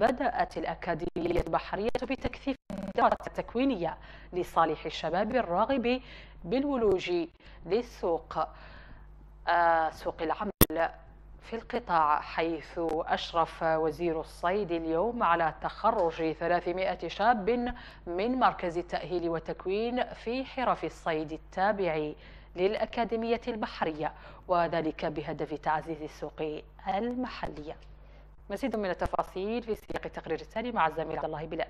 بدأت الأكاديمية البحرية بتكثيف الدراسة التكوينية لصالح الشباب الراغب بالولوج للسوق آه سوق العمل في القطاع حيث أشرف وزير الصيد اليوم على تخرج 300 شاب من مركز التأهيل والتكوين في حرف الصيد التابع للأكاديمية البحرية وذلك بهدف تعزيز السوق المحلية مزيد من التفاصيل في سياق التقرير التالي مع الزميل الله بلال.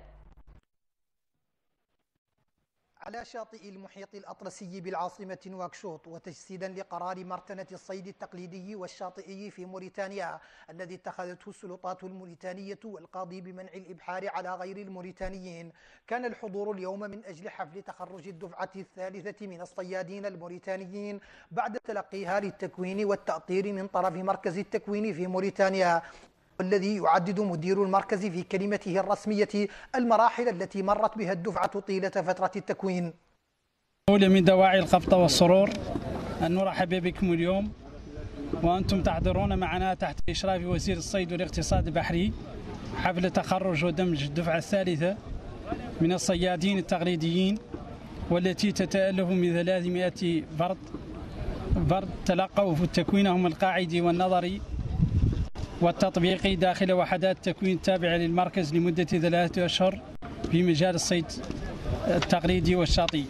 على شاطئ المحيط الأطلسي بالعاصمة نواكشوط وتجسيدا لقرار مرتنة الصيد التقليدي والشاطئي في موريتانيا الذي اتخذته السلطات الموريتانية والقاضي بمنع الإبحار على غير الموريتانيين. كان الحضور اليوم من أجل حفل تخرج الدفعة الثالثة من الصيادين الموريتانيين بعد تلقيها للتكوين والتأطير من طرف مركز التكوين في موريتانيا. والذي يعدد مدير المركز في كلمته الرسمية المراحل التي مرت بها الدفعة طيلة فترة التكوين. أولى من دواعي الخفض والسرور أن نرحب بكم اليوم وأنتم تحضرون معنا تحت إشراف وزير الصيد والاقتصاد البحري حفل تخرج ودمج الدفعة الثالثة من الصيادين التقليديين والتي تتألف من 300 فرد فرد تلقوا في تكوينهم القاعدي والنظري والتطبيقي داخل وحدات تكوين تابعة للمركز لمدة ثلاثة أشهر في مجال الصيد التقليدي والشاطئي.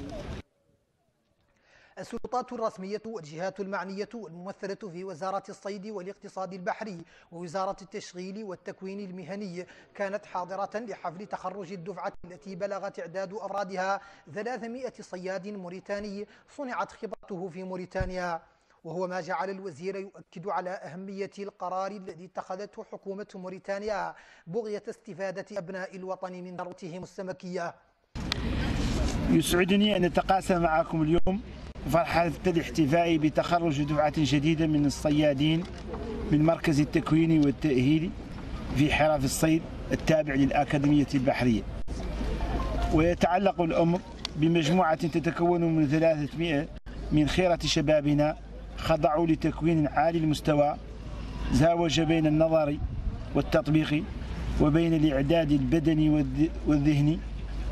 السلطات الرسمية والجهات المعنية الممثلة في وزارة الصيد والاقتصاد البحري ووزارة التشغيل والتكوين المهني كانت حاضرة لحفل تخرج الدفعة التي بلغ تعداد أفرادها 300 صياد موريتاني صنعت خبرته في موريتانيا. وهو ما جعل الوزير يؤكد على أهمية القرار الذي اتخذته حكومة موريتانيا بغية استفادة أبناء الوطن من ثروتهم السمكية. يسعدني أن أتقاسم معكم اليوم فرحة الاحتفاء بتخرج دفعة جديدة من الصيادين من مركز التكوين والتأهيل في حرف الصيد التابع للأكاديمية البحرية. ويتعلق الأمر بمجموعة تتكون من 300 من خيرة شبابنا خضعوا لتكوين عالي المستوى زاوج بين النظري والتطبيقي وبين الإعداد البدني والذهني.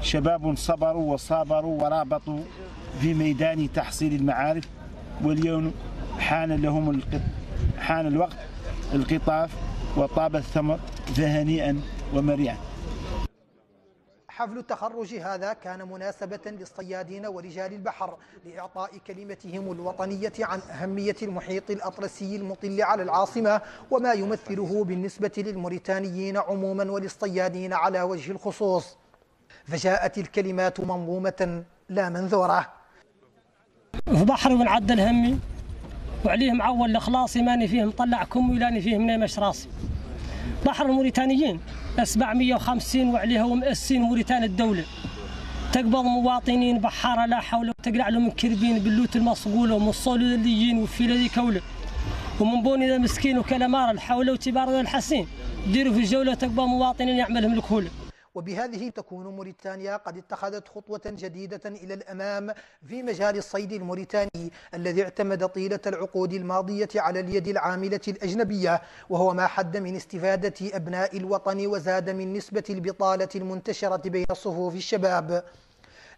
شباب صبروا وصابروا ورابطوا في ميدان تحصيل المعارف واليوم حان لهم حان الوقت القطاف وطاب الثمر فهنيئا ومريعا حفل التخرج هذا كان مناسبة للصيادين ورجال البحر لإعطاء كلمتهم الوطنية عن أهمية المحيط الأطلسي المطل على العاصمة وما يمثله بالنسبة للموريتانيين عموما وللصيادين على وجه الخصوص. فجاءت الكلمات منظومة لا منذورة. في بحر ونعدل همي وعليه معول الإخلاصي ماني فيه مطلع كم ولاني فيه منيمش راسي. بحر الموريتانيين 750 وعليها ومؤسسين موريتان الدولة. تقبض مواطنين بحارة لا حول وتقلع لهم كربين باللوت المصقولة ومن الصوليين وفي ذي كولة. ومن بوني ذا مسكين وكلامار الحولة وتبار الحسين. ديروا في الجولة تقبض مواطنين يعملهم الكهولة وبهذه تكون موريتانيا قد اتخذت خطوة جديدة إلى الأمام في مجال الصيد الموريتاني الذي اعتمد طيلة العقود الماضية على اليد العاملة الأجنبية وهو ما حد من استفادة أبناء الوطن وزاد من نسبة البطالة المنتشرة بين صفوف الشباب.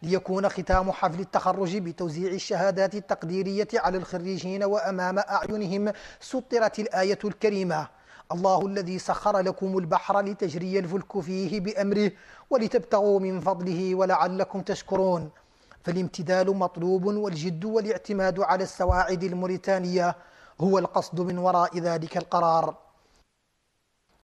ليكون ختام حفل التخرج بتوزيع الشهادات التقديرية على الخريجين وأمام أعينهم سطرت الآية الكريمة. الله الذي سخر لكم البحر لتجري الفلك فيه بأمره ولتبتغوا من فضله ولعلكم تشكرون. فالامتدال مطلوب والجد والاعتماد على السواعد الموريتانية هو القصد من وراء ذلك القرار.